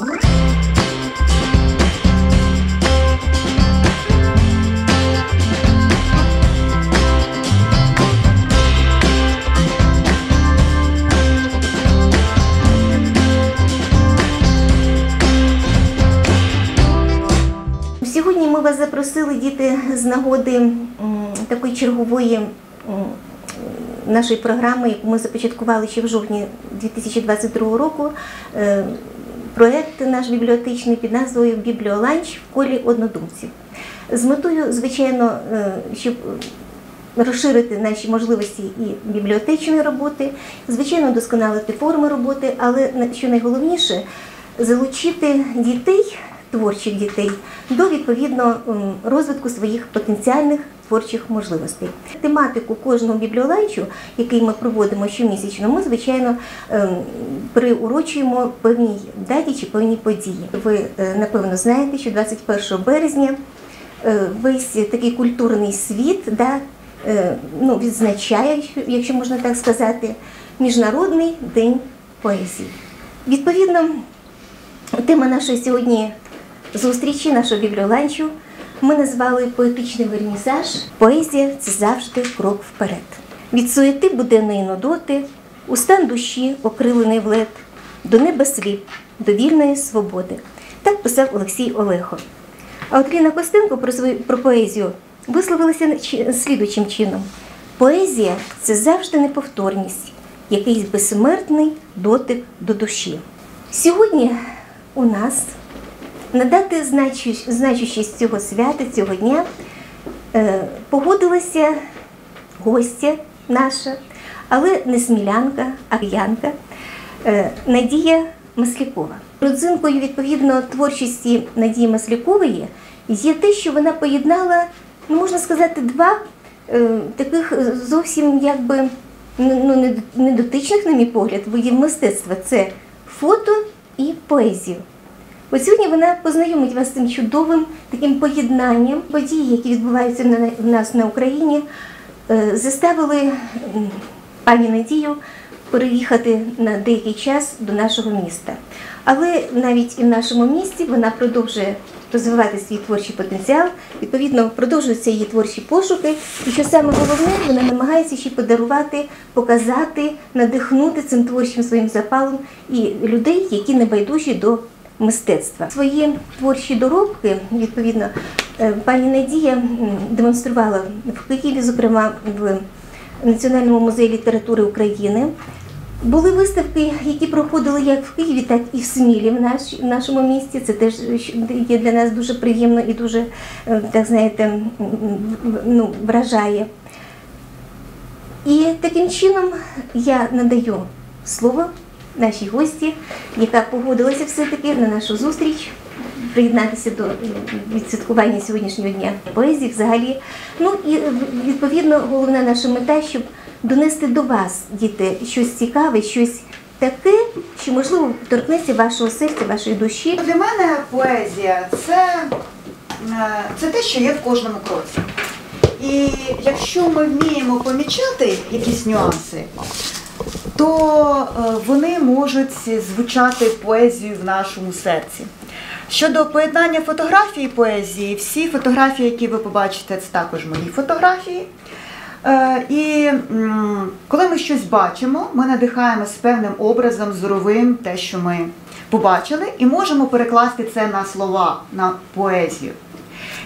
Сьогодні ми вас запросили діти з нагоди такої чергової нашої програми, яку ми започаткували ще в жовтні 2022 року. Проект наш бібліотечний під назвою Бібліоланч в колі однодумців. З метою, звичайно, е, щоб розширити наші можливості і бібліотечної роботи, звичайно, вдосконалити форми роботи, але що найголовніше залучити дітей, творчих дітей, до відповідно розвитку своїх потенціальних творчих можливостей. Тематику кожного бібліоланчу, який ми проводимо щомісячно, ми звичайно ем, приурочуємо певній даті чи певній події. Ви е, напевно знаєте, що 21 березня е, весь такий культурний світ да, е, ну, відзначає, якщо можна так сказати, Міжнародний день поезії. Відповідно, тема нашої сьогодні зустрічі, нашого бібліоланчу, ми назвали поетичний вернізаж. Поезія це завжди крок вперед. Від суєти буденної нудоти, у стан душі, окрилений в лед, до неба слів, до вільної свободи. Так писав Олексій Олехо. А от Ліна Костенко про свою про поезію висловилася чи- слідуючим чином: поезія це завжди неповторність, якийсь безсмертний дотик до душі. Сьогодні у нас надати значущість цього свята, цього дня е, погодилася гостя наша, але не смілянка, а киянка е, Надія Маслякова. Родзинкою відповідно творчості Надії Маслякової є те, що вона поєднала, ну можна сказати, два е, таких зовсім якби ну, недотичних, на мій погляд, видів мистецтва це фото і поезію. От сьогодні вона познайомить вас з цим чудовим таким поєднанням подій, які відбуваються в нас на Україні, е, заставили пані Надію переїхати на деякий час до нашого міста. Але навіть і в нашому місті вона продовжує розвивати свій творчий потенціал, відповідно, продовжуються її творчі пошуки. І що саме головне, вона намагається ще подарувати, показати, надихнути цим творчим своїм запалом і людей, які не байдужі до мистецтва. Свої творчі доробки, відповідно, е, пані Надія демонструвала в Києві, зокрема в Національному музеї літератури України. Були виставки, які проходили як в Києві, так і в Смілі в, наш, в нашому місті. Це теж є для нас дуже приємно і дуже, е, так знаєте, ну, вражає. І таким чином я надаю слово нашій гості, яка погодилася все-таки на нашу зустріч. Приєднатися до відсвяткування сьогоднішнього дня поезії взагалі. Ну і е, відповідно головна наша мета, щоб донести до вас, діти, щось цікаве, щось таке, що можливо торкнеться вашого серця, вашої душі. Для мене поезія це, е, це те, що є в кожному кроці. І якщо ми вміємо помічати якісь нюанси, то е, вони можуть звучати поезією в нашому серці. Щодо поєднання фотографії поезії, всі фотографії, які ви побачите, це також мої фотографії. Е, І коли ми щось бачимо, ми надихаємося певним образом, зоровим, те, що ми побачили, і можемо перекласти це на слова, на поезію.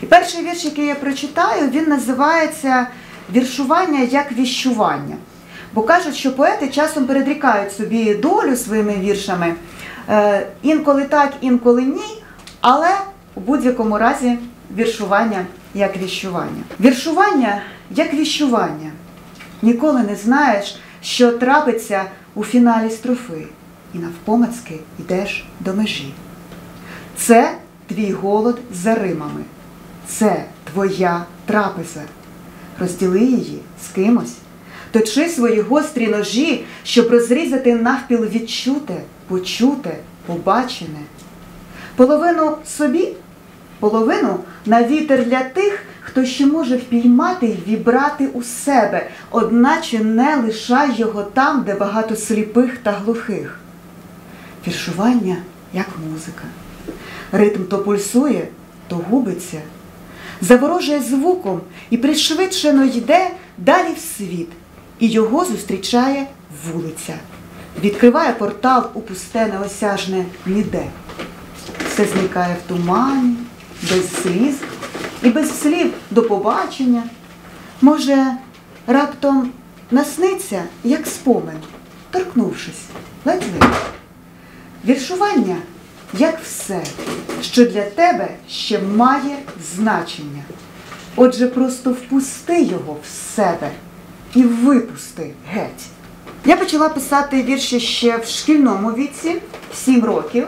І перший вірш, який я прочитаю, він називається Віршування як віщування. Бо кажуть, що поети часом передрікають собі долю своїми віршами. Е, інколи так, інколи ні, але у будь-якому разі віршування як віщування. Віршування як віщування. Ніколи не знаєш, що трапиться у фіналі строфи, і навпомацьки йдеш до межі. Це твій голод за римами, це твоя трапеза. Розділи її з кимось, точи свої гострі ножі, щоб розрізати навпіл відчуте, почуте, побачене. Половину собі, половину на вітер для тих, хто ще може впіймати й вібрати у себе, одначе не лишай його там, де багато сліпих та глухих. Віршування як музика. Ритм то пульсує, то губиться, заворожує звуком і пришвидшено йде далі в світ, і його зустрічає вулиця. Відкриває портал у пусте неосяжне ніде. Все зникає в тумані, без сліз і без слів до побачення. Може, раптом насниться, як спомин, торкнувшись, ледь-ледь. Віршування, як все, що для тебе ще має значення. Отже, просто впусти його в себе і випусти геть. Я почала писати вірші ще в шкільному віці, в 7 років.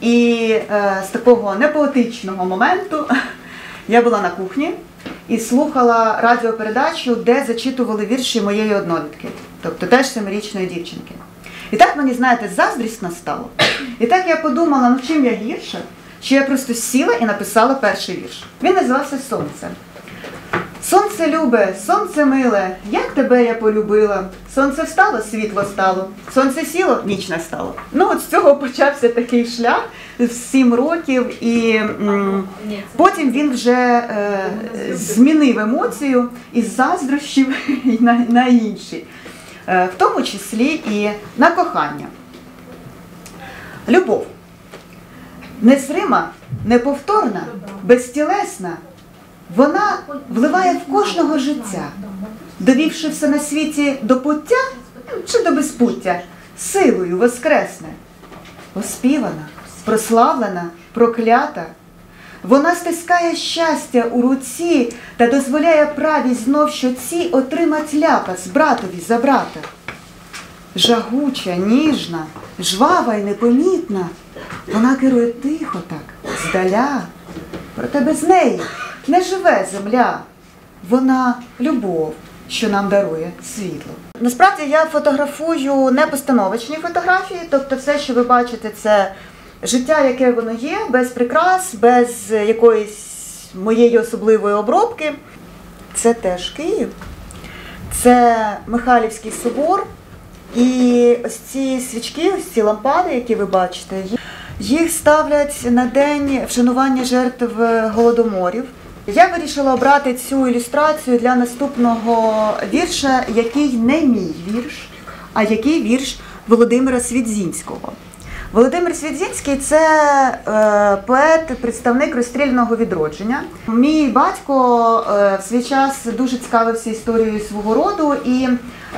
І е, з такого непоетичного моменту я була на кухні і слухала радіопередачу, де зачитували вірші моєї однолітки, тобто теж семирічної дівчинки. І так мені, знаєте, заздрісно стало. І так я подумала, ну чим я гірша, що я просто сіла і написала перший вірш. Він називався Сонце. Сонце любе, сонце миле, як тебе я полюбила. Сонце встало, світло стало, сонце сіло, ніч настало. Ну от з цього почався такий шлях в сім років, і м, потім він вже е, змінив емоцію із заздрощів на, на інші, е, в тому числі і на кохання. Любов. Незрима, неповторна, безтілесна, вона вливає в кожного життя, довівши все на світі до пуття чи до безпуття, силою воскресне. Оспівана, прославлена, проклята. Вона стискає щастя у руці та дозволяє праві знов щоці отримать ляпас братові за брата. Жагуча, ніжна, жвава й непомітна, вона керує тихо так, здаля. Проте без неї не живе земля. Вона любов, що нам дарує світло. Насправді я фотографую не постановочні фотографії, тобто все, що ви бачите, це життя, яке воно є, без прикрас, без якоїсь моєї особливої обробки. Це теж Київ, це Михайлівський собор. І ось ці свічки, ось ці лампади, які ви бачите, їх ставлять на день вшанування жертв голодоморів. Я вирішила обрати цю ілюстрацію для наступного вірша, який не мій вірш, а який вірш Володимира Свідзінського. Володимир Свідзінський це е, поет, представник розстрільного відродження. Мій батько е, в свій час дуже цікавився історією свого роду і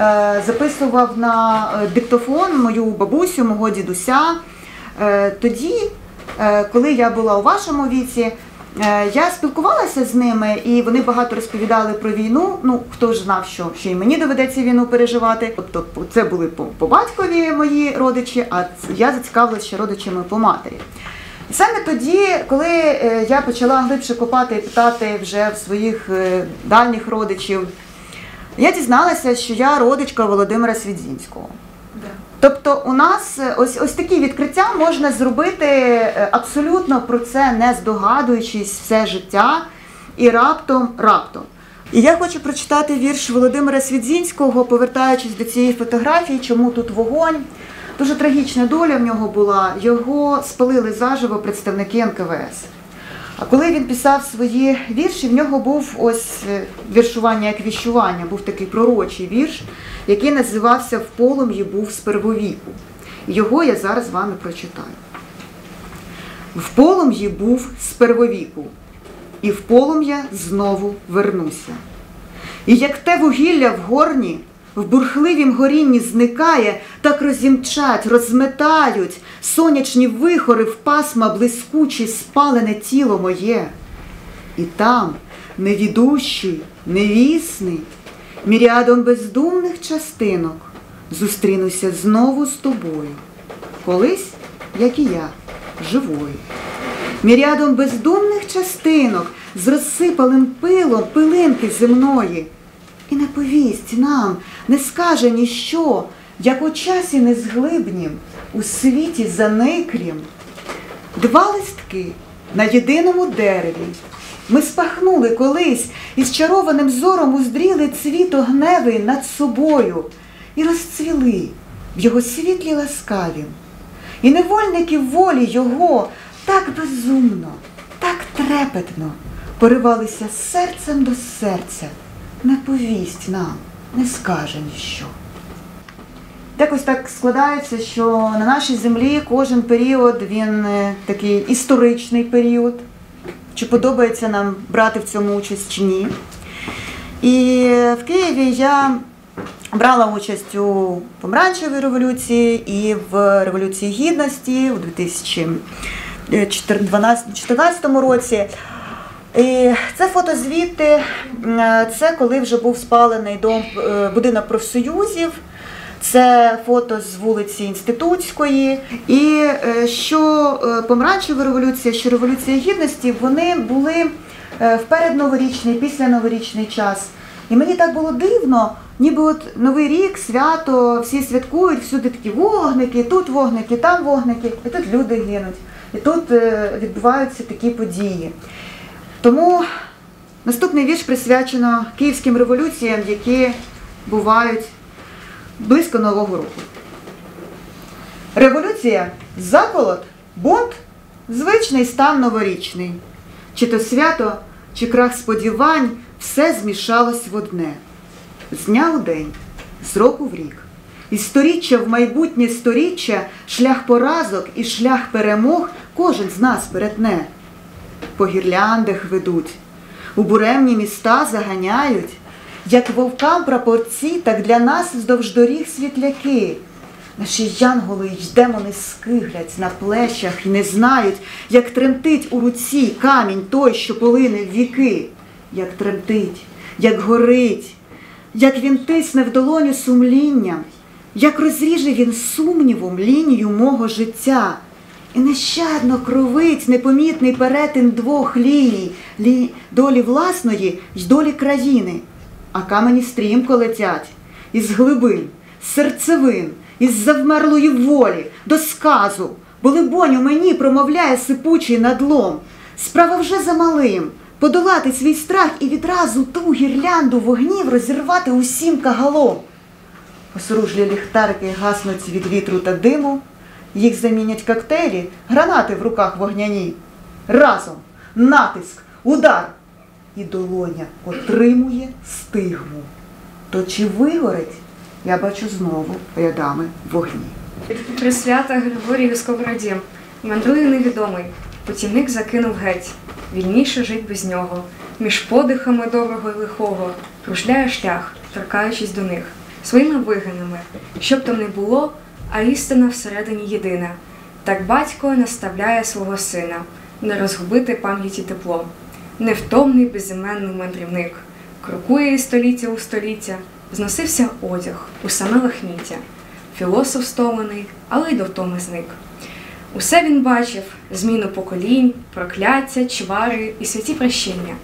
е, записував на диктофон мою бабусю, мого дідуся. Тоді, коли я була у вашому віці, я спілкувалася з ними, і вони багато розповідали про війну. Ну, хто ж знав, що ще й мені доведеться війну переживати. Тобто це були по, по батькові мої родичі, а я зацікавилася ще родичами по матері. Саме тоді, коли е, я почала глибше копати і питати вже в своїх е, дальніх родичів, я дізналася, що я родичка Володимира Свідзінського. Тобто у нас е, ось ось такі відкриття можна зробити е, абсолютно про це не здогадуючись все життя і раптом раптом. І я хочу прочитати вірш Володимира Свідзінського, повертаючись до цієї фотографії, чому тут вогонь. Дуже трагічна доля в нього була. Його спалили заживо представники НКВС. А коли він писав свої вірші, в нього був ось е, віршування як віщування, був такий пророчий вірш, який називався В полум'ї був з первовіку. Його я зараз з вами прочитаю. В полум'ї був з первовіку, і в полум'я знову вернуся. І як те вугілля в горні в бурхливім горінні зникає, так розімчать, розметають сонячні вихори в пасма блискучі спалене тіло моє. І там, невідущий, невісний, міріадом бездумних частинок, зустрінуся знову з тобою, колись, як і я, живою. Мірядом бездумних частинок з розсипалим пилом пилинки земної. І не повість нам, не скаже ніщо, як у часі незглибнім, у світі заниклім. Два листки на єдиному дереві. Ми спахнули колись і з чарованим зором уздріли цвіт огневий над собою і розцвіли в його світлі ласкавім. І невольники волі його так безумно, так трепетно поривалися серцем до серця. Не повість нам, не скаже ніщо. Якось так складається, що на нашій землі кожен період він е, такий історичний період. Чи подобається нам брати в цьому участь чи ні. І в Києві я брала участь у помаранчевій революції і в Революції Гідності у 2014 році. І це фото звідти, е, це коли вже був спалений дом, е, будинок профсоюзів. Це фото з вулиці Інститутської. І е, що е, помаранчева революція, що революція гідності, вони були е, в передноворічний, післяноворічний час. І мені так було дивно, ніби от Новий рік, свято, всі святкують, всюди такі вогники, тут вогники, там вогники, і тут люди гинуть. І тут відбуваються такі події. Тому наступний вірш присвячено київським революціям, які бувають близько Нового року. Революція заколот, бунт звичний стан новорічний. Чи то свято, чи крах сподівань, все змішалось в одне. З дня у день, з року в рік. І сторіччя в майбутнє сторіччя, шлях поразок і шлях перемог кожен з нас перетне. По гірляндах ведуть, у буремні міста заганяють, як вовкам прапорці, так для нас вздовж доріг світляки. Наші янголи й демони скиглять на плечах і не знають, як тремтить у руці камінь той, що полине в віки, як тремтить, як горить, як він тисне в долоню сумлінням, як розріже він сумнівом лінію мого життя. І нещадно кровить непомітний перетин двох ліній лі... долі власної й долі країни. А камені стрімко летять із глибин, з серцевин, із завмерлої волі, до сказу, бо либонь у мені промовляє сипучий надлом. Справа вже за малим подолати свій страх і відразу ту гірлянду вогнів розірвати усім кагалом. Осружлі ліхтарики гаснуть від вітру та диму, їх замінять коктейлі, гранати в руках вогняні. Разом натиск, удар, і долоня отримує стигму. То чи вигорить, я бачу знову рядами вогні. Присвята Григорію Сковороді. Мандрує невідомий. Путівник закинув геть. Вільніше жить без нього. Між подихами доброго і лихого кружляє шлях, торкаючись до них своїми вигинами, щоб там не було, а істина всередині єдина. Так батько наставляє свого сина не розгубити пам'яті тепло. Невтомний безіменний мандрівник, крокує із століття у століття, зносився одяг у саме лахміття. Філософ стомлений, але й до втоми зник. Усе він бачив зміну поколінь, прокляття, чвари і святі прощення,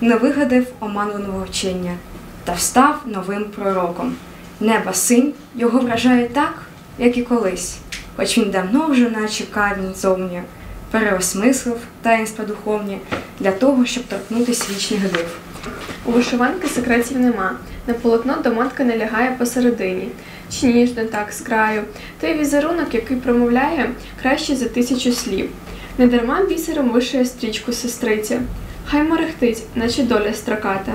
не вигадав оманленого вчення та встав новим пророком. Неба синь його вражає так, як і колись, хоч він давно вже наче камінь зовні, переосмислив таїнства духовні для того, щоб торкнутися вічних див. У вишиванки секретів нема. На полотно доматка не лягає посередині, чи ніжно так з краю. Той візерунок, який промовляє краще за тисячу слів. Недарма бісером вишиє стрічку сестриця. Хай мерехтить, наче доля строката.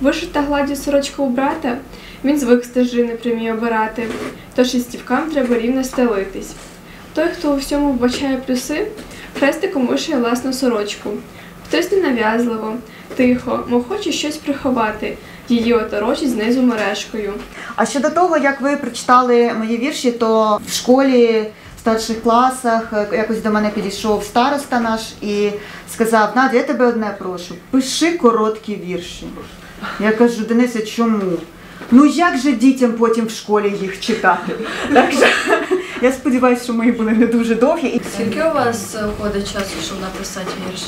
Вишита гладдю сорочка у брата, він звик стежини прямі обирати, тож і стівкам треба рівно стелитись. Той, хто у всьому вбачає плюси, хрестиком вишиє власну сорочку. Хтось ненав'язливо, тихо, мов хоче щось приховати, її оторочить знизу мережкою. А щодо того, як ви прочитали мої вірші, то в школі в старших класах е, якось до мене підійшов староста наш і сказав: Надя, я тебе одне прошу, пиши короткі вірші. Я кажу, Денисе, чому? Ну як же дітям потім в школі їх читати? Так що я сподіваюся, що мої були не дуже довгі. Скільки у вас уходить часу, щоб написати вірш?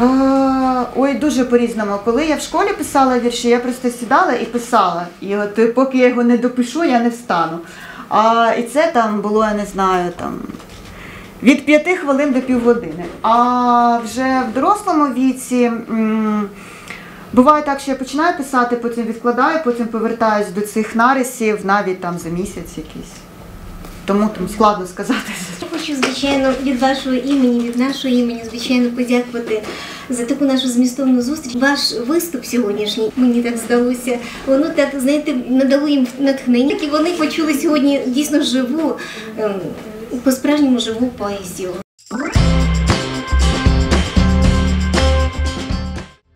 А, Ой, дуже по-різному. Коли я в школі писала вірші, я просто сідала і писала. І от е, поки я його не допишу, я не встану. А, і це там було, я не знаю, там від п'яти хвилин до півгодини. А вже в дорослому віці м, буває так, що я починаю писати, потім відкладаю, потім повертаюсь до цих нарисів навіть там за місяць якийсь. тому там складно сказати. Я хочу, звичайно, від вашого імені, від нашого імені, звичайно, подякувати за таку нашу змістовну зустріч. Ваш виступ сьогоднішній, мені так здалося, воно так, знаєте, надало їм натхнення. І вони почули сьогодні дійсно живу, ем, по-справжньому живу поезію.